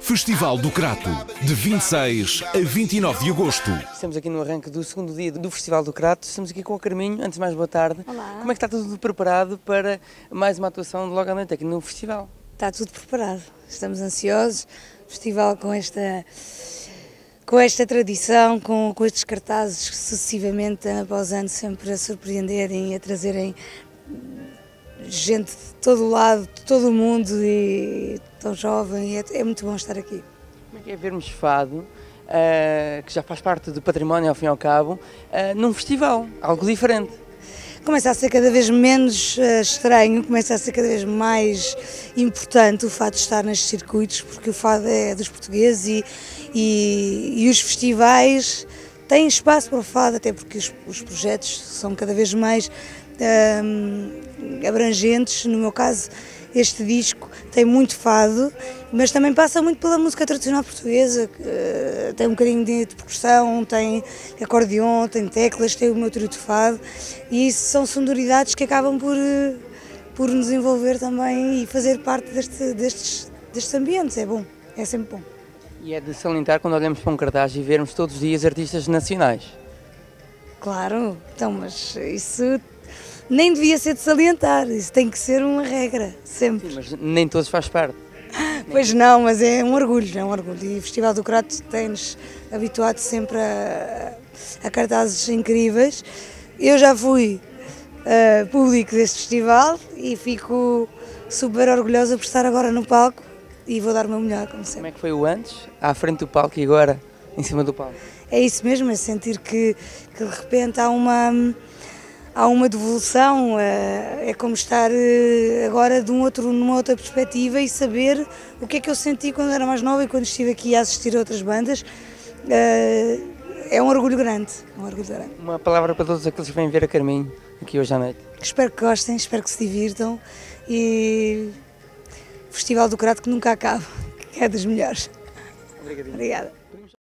Festival do Crato, de 26 a 29 de agosto. Estamos aqui no arranque do segundo dia do Festival do Crato. Estamos aqui com o Carminho. Antes de mais, boa tarde. Olá. Como é que está tudo preparado para mais uma atuação de logo à noite aqui no festival? Está tudo preparado. Estamos ansiosos. Festival com esta com esta tradição, com, com estes cartazes sucessivamente, ano após ano, sempre a surpreenderem e a trazerem gente de todo o lado, de todo o mundo e tão jovem. e É, é muito bom estar aqui. Como é que é vermos fado, eh, que já faz parte do património ao fim e ao cabo, eh, num festival, algo diferente? Começa a ser cada vez menos eh, estranho, começa a ser cada vez mais importante o fato de estar nestes circuitos, porque o fado é dos portugueses e, e, e os festivais têm espaço para o fado, até porque os, os projetos são cada vez mais hum, abrangentes. No meu caso, este disco tem muito fado, mas também passa muito pela música tradicional portuguesa, que, eh, tem um bocadinho de, de percussão, tem acordeon, tem teclas, tem o meu trio de fado, e são sonoridades que acabam por, eh, por nos envolver também e fazer parte deste, destes, destes ambientes. É bom, é sempre bom. E é de salientar quando olhamos para um cartaz e vermos todos os dias artistas nacionais. Claro, então, mas isso nem devia ser de salientar, isso tem que ser uma regra, sempre. Sim, mas nem todos faz parte. Pois não, mas é um orgulho, é um orgulho. E o Festival do Crato tem-nos habituado sempre a, a cartazes incríveis. Eu já fui uh, público deste festival e fico super orgulhosa por estar agora no palco e vou dar o meu melhor, como Como sempre. é que foi o antes, à frente do palco e agora em cima do palco? É isso mesmo, é sentir que, que de repente há uma, há uma devolução, eh, é como estar eh, agora de um outro, numa outra perspectiva e saber o que é que eu senti quando era mais nova e quando estive aqui a assistir a outras bandas. Eh, É um orgulho grande, um orgulho grande. Uma palavra para todos aqueles que vêm ver a Carminho aqui hoje à noite. Espero que gostem, espero que se divirtam e Festival do Crato que nunca acaba, que é dos melhores. Obrigada.